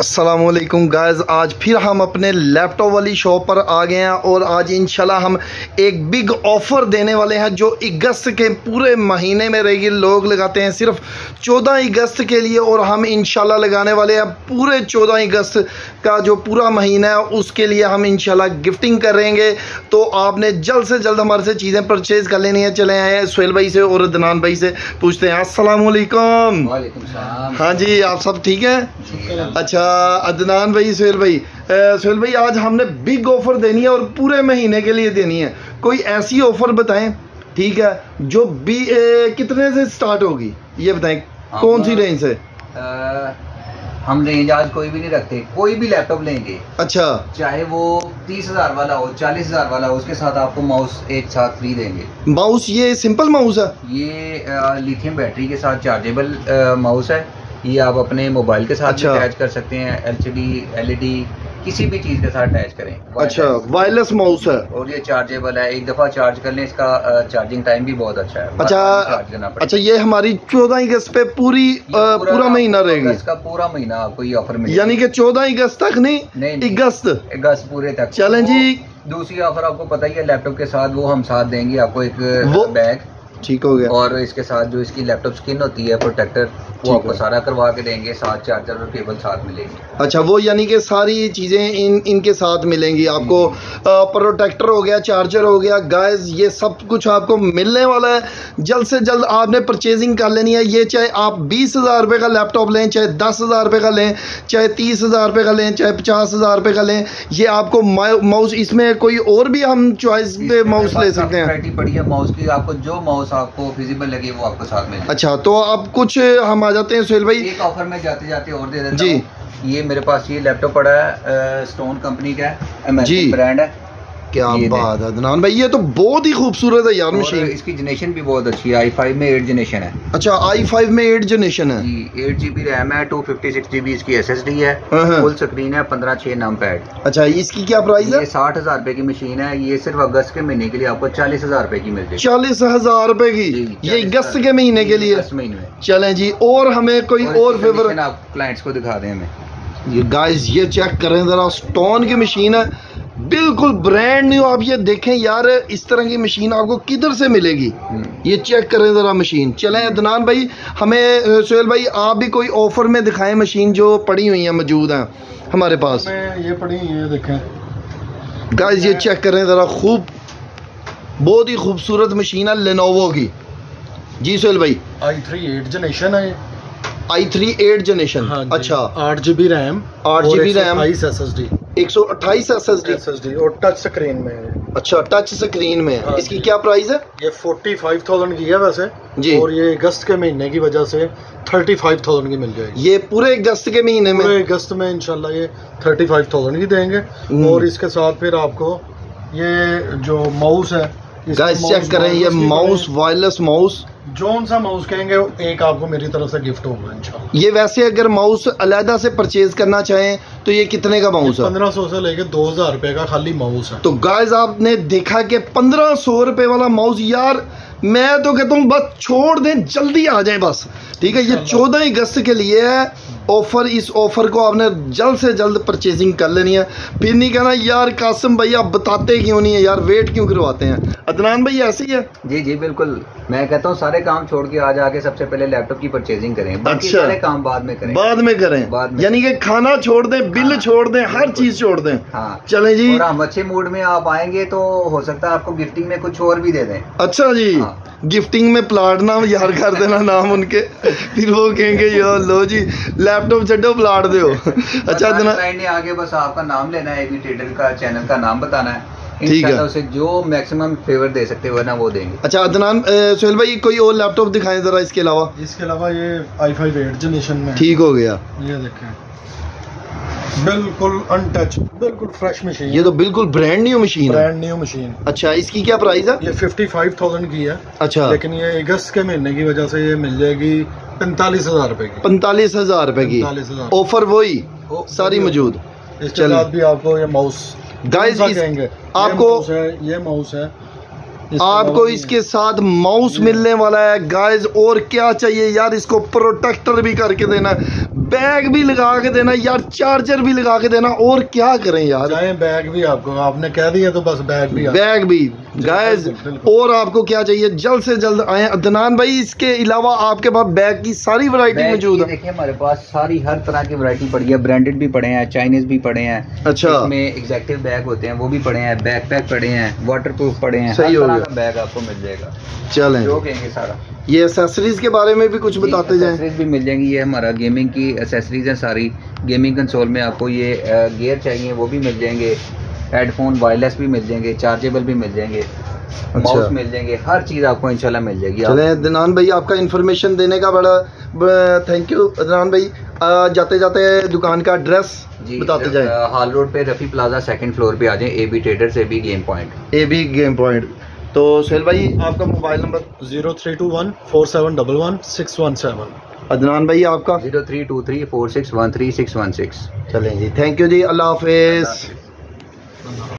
السلام علیکم گائز آج پھر ہم اپنے لیپ ٹاپ والی شاپ پر آ گئے ہیں اور آج انشاءاللہ ہم ایک بگ آفر دینے والے ہیں جو اگست کے پورے مہینے میں رہے گی لوگ لگاتے ہیں صرف چودہ اگست کے لیے اور ہم انشاءاللہ لگانے والے ہیں پورے چودہ اگست کا جو پورا مہینہ ہے اس کے لیے ہم انشاءاللہ گفٹنگ کریں گے تو آپ نے جلد سے جلد ہمارے سے چیزیں پرچیز کر لینی ہیں۔ چلے آئے ہیں سہیل بھائی سے اور دنان بھائی سے پوچھتے ہیں۔ السلام علیکم۔ وعلیکم السلام۔ ہاں جی آپ سب ٹھیک ہیں؟ اچھا عدنان بھائی سہیل بھائی۔ سہیل بھائی آج ہم نے بگ آفر دینی ہے اور پورے مہینے کے لیے دینی ہے۔ کوئی ایسی آفر بتائیں؟ ٹھیک ہے جو بی کتنے سے سٹارٹ ہوگی؟ یہ بتائیں کون سی رینج سے ہم رینج آج کوئی بھی نہیں رکھتے۔ کوئی بھی لیپ ٹاپ لیں گے۔ اچھا۔ چاہے وہ تیس ہزار والا ہو چالیس ہزار والا ہو اس کے ساتھ آپ کو ماؤس ایک ساتھ فری دیں گے۔ ماؤس یہ سمپل ماؤس ہے؟ یہ لیتھیم بیٹری کے ساتھ چارجیبل ماؤس ہے۔ یہ آپ اپنے موبائل کے ساتھ بھی اچھا۔ اٹیچ کر سکتے ہیں L C D L E D کسی بھی چیز کے ساتھ اٹیچ کریں۔ اچھا وائرلیس ماؤس ہے۔ اور یہ چارجیبل ہے ایک دفعہ چارج کر لیں اس کا چارجنگ ٹائم بھی بہت اچھا ہے۔ اچھا اچھا یہ ہماری چودہ اگست پہ پوری پورا مہینہ رہے گی۔ اگست کا پورا مہینہ آپ کو یہ آفر ملے یعنی کہ چودہ اگست تک نہیں،۔ اگست۔ اگست پورے تک۔ چلیں جی۔ دوسری آفر آپ کو پتہ ہی ہے لیپ ٹاپ کے ساتھ وہ ہم ساتھ دیں گے آپ کو ایک بیگ ٹھیک ہو گیا۔ اور اس کے ساتھ جو اس کی لیپ ٹاپ اسکن ہوتی ہے پروٹیکٹر وہ آپ کو۔ سارا کروا کے دیں گے ساتھ چارجر اور کیبل ساتھ ملے گی۔ اچھا وہ یعنی کہ ساری چیزیں ان ان کے ساتھ ملیں گی۔ آپ کو پروٹیکٹر ہو گیا چارجر ہو گیا۔ گائز یہ سب کچھ آپ کو ملنے والا ہے۔ جلد سے جلد آپ نے پرچیزنگ کر لینی ہے۔ یہ چاہے آپ بیس ہزار روپے کا لیپ ٹاپ لیں چاہے دس ہزار روپے کا لیں چاہے تیس ہزار روپے کا لیں چاہے پچاس ہزار روپے کا لیں یہ آپ کو ماؤس اس میں کوئی اور بھی ہم چوائس پہ ماؤس لے سکتے ہیں۔ پڑی ہے ماؤس کی آپ کو جو ماؤس آپ کو فیزیبل لگے وہ آپ کو ساتھ ملے اچھا تو اب کچھ ہم آ جاتے ہیں سہیل بھائی ایک آفر میں جاتے جاتے اور دے دیتا جی۔ ہوں یہ میرے پاس یہ لیپ ٹاپ پڑا ہے اسٹون کمپنی کا ہے جی۔ برانڈ ہے کیا بات ہے عدنان بھائی یہ تو بہت ہی خوبصورت ہے یار مشین اس کی جنریشن بھی بہت اچھی ہے آئی فائیو میں ایٹ جنریشن ہے۔ اچھا آئی فائیو میں ایٹ جنریشن ہے۔ ایٹ جی بی ریم ہے two fifty six G B اس کی ایس ایس ڈی ہے ہاں ہاں۔ فل اسکرین ہے پندرہ چھ نام پیڈ اچھا اس کی کیا پرائز ہے؟ یہ ساٹھ ہزار روپے کی مشین ہے یہ صرف اگست کے مہینے کے لیے آپ کو چالیس ہزار روپے کی مل جائے چالیس ہزار روپے کی؟ جی، یہ 40,000 اگست کے مہینے کے لیے۔ چلیں جی اور ہمیں کوئی اور فیور آپ کلائنٹس کو دکھا دیں ہمیں۔ یہ گائز یہ چیک کریں ذرا سٹون کی مشین ہے۔ بالکل برانڈ نیو آپ یہ دیکھیں یار اس طرح کی مشین آپ کو کدھر سے ملے گی۔ یہ چیک کریں ذرا مشین چلیں عدنان بھائی ہمیں سہیل بھائی آپ بھی کوئی آفر میں دکھائیں مشین جو پڑی ہوئی ہیں موجود ہیں ہمارے پاس. یہ پڑھی یہ دیکھیں. گائز یہ چیک کریں ذرا خوب بہت ہی خوبصورت مشین ہے لینووو کی. جی سہیل بھائی. آئی تھری ایٹ جنریشن ہے آئی تھری ایٹ جنریشن. ہاں جی۔ اچھا. آٹھ جی بی ریم. آٹھ GB RAM اٹھائیس ایس ایس ڈی ایک سو اٹھائیس S S D S S D اور ٹچ اسکرین میں ہے۔ اچھا ٹچ اسکرین میں ہاں اس کی جی۔ کیا پرائز ہے؟ یہ فورٹی فائیو تھاؤزینڈ کی ہے ویسے۔ جی۔ اور یہ اگست کے مہینے کی وجہ سے تھرٹی فائیو تھاؤزینڈ کی مل جائے گی۔ یہ پورے اگست کے مہینے میں؟ پورے اگست میں انشاءاللہ یہ تھرٹی فائیو تھاؤزینڈ کی دیں گے۔ اور اس کے ساتھ پھر آپ کو یہ جو ماؤس ہے گائز چیک کریں یہ ماؤس وائرلیس ماؤس جون سا ماؤس کہیں گے ایک آپ کو میری طرف سے گفٹ ہوگا انشاءاللہ۔ یہ ویسے اگر ماؤس علیحدہ سے پرچیز کرنا چاہیں تو یہ کتنے کا ماؤس ہے؟ پندرہ سو سے لے کے دو ہزار روپے کا خالی ماؤس ہے۔ تو گائز آپ نے دیکھا کہ پندرہ سو روپے والا ماؤس یار میں تو کہتا ہوں بس چھوڑ دیں جلدی آ جائیں بس۔ ٹھیک ہے یہ چودہ اگست کے لیے ہے آفر اس آفر کو آپ نے جلد سے جلد پرچیزنگ کر لینی ہے۔ پھر نہیں کہنا یار قاسم بھائی آپ بتاتے کیوں نہیں ہے یار ویٹ کیوں کرواتے ہیں؟ عدنان بھائی ایسے ہی ہے۔ جی جی بالکل۔ میں کہتا ہوں سارے کام چھوڑ کے آج آ کے سب سے پہلے لیپ ٹاپ کی پرچیزنگ کریں۔ اچھا۔ سارے کام بعد میں کریں۔ بعد میں کریں۔ یعنی کہ کھانا چھوڑ دیں بل ہاں۔ چھوڑ دیں ہر چیز چھوڑ دیں۔ ہاں۔ چلیں جی۔ اور ہم اچھے موڈ میں آپ آئیں گے تو ہو سکتا ہے آپ کو گفٹنگ میں کچھ اور بھی دے دیں۔ اچھا جی۔ ہاں۔ گفٹنگ میں پلاٹ نام یار کر دینا نام ان کے۔ پھر وہ کہیں گے یو لو جی لیپ ٹاپ چڈو پلاٹ دو اچھا کلائنٹ نے آگے بس آپ کا نام لینا ہے ابھی ٹریڈر کا چینل کا نام بتانا ہے ٹھیک ہے۔ اسے جو میکسیمم فیور دے سکتے نا وہ دیں گے اچھا عدنان اے، سہیل بھائی کوئی اور لیپ ٹاپ دکھائیں ذرا اس کے علاوہ اس کے علاوہ یہ آئی فائیو ایٹ جنریشن میں۔ ٹھیک ہو گیا یہ دیکھیں بالکل ان ٹچ بالکل فریش مشین یہ تو بالکل brand new machine brand new machine اچھا اس کی کیا پرائز ہے یہ ففٹی فائیو تھاؤزینڈ کی ہے اچھا لیکن یہ اگست کے مہینے کی وجہ سے یہ مل جائے گی پینتالیس ہزار روپے کی۔ پینتالیس ہزار روپے کی۔ آفر وہی ساری موجود۔ اس کے۔ ساتھ بھی آپ کو یہ ماؤس گے۔ آپ کو- یہ ماؤس ہے۔ آپ کو اس کے ساتھ ماؤس ملنے والا ہے۔ گائز اور کیا چاہیے یار؟ اس کو پروٹیکٹر بھی کر کے دینا ہے۔ بیگ بھی لگا کے دینا یار چارجر بھی لگا کے دینا اور کیا کریں یار؟ چاہیں بیگ بھی آپ کو آپ نے کہہ دیا تو بس بیگ بھی بیگ بھی۔ جی، گائز اور آپ کو کیا چاہیے؟ جلد سے جلد آئیں۔ عدنان بھائی اس کے علاوہ آپ کے پاس بیگ کی ساری ورائٹی موجود ہے۔ دیکھیں ہمارے پاس ساری ہر طرح کی ورائٹی پڑی ہے۔ برانڈڈ بھی پڑے ہیں چائنیز بھی پڑے ہیں۔ اچھا۔ اس میں ایگزیکٹو بیگ ہوتے ہیں وہ بھی پڑے ہیں۔ بیک پیک پڑے ہیں واٹر پروف پڑے ہیں۔ صحیح ہو گیا۔ بیگ آپ کو مل جائے گا۔ چلیں۔ جو کہیں گے سارا۔ یہ اسیسریز کے بارے میں بھی کچھ جی، بتاتے جائیں۔ بھی مل جائیں گی۔ یہ ہمارا گیمنگ کی اسیسریز ہیں ساری. گیمنگ کنسول میں آپ کو یہ گیئر چاہیے وہ بھی مل جائیں گے. ہیڈ فون وائرلیس بھی مل جائیں گے. چارجیبل بھی مل جائیں گے. اچھا. ماؤس مل جائیں گے. ہر چیز آپ کو انشاءاللہ مل جائے گی. چلیں دنان بھائی آپ کا انفارمیشن دینے کا بڑا تھینک یو دنان بھائی. جاتے جاتے دکان کا ایڈریس جی، بتاتے جائیں. ہال روڈ پہ رفی پلازا سیکنڈ فلور پہ آ جائیں. A B traders A B game point A B game point تو سہیل بھائی آپ کا mobile number zero three two one four seven double one six one seven. Adnan بھائی آپ کا؟ Zero three two three four six one three six one six. چلیں جی thank you جی اللہ حافظ۔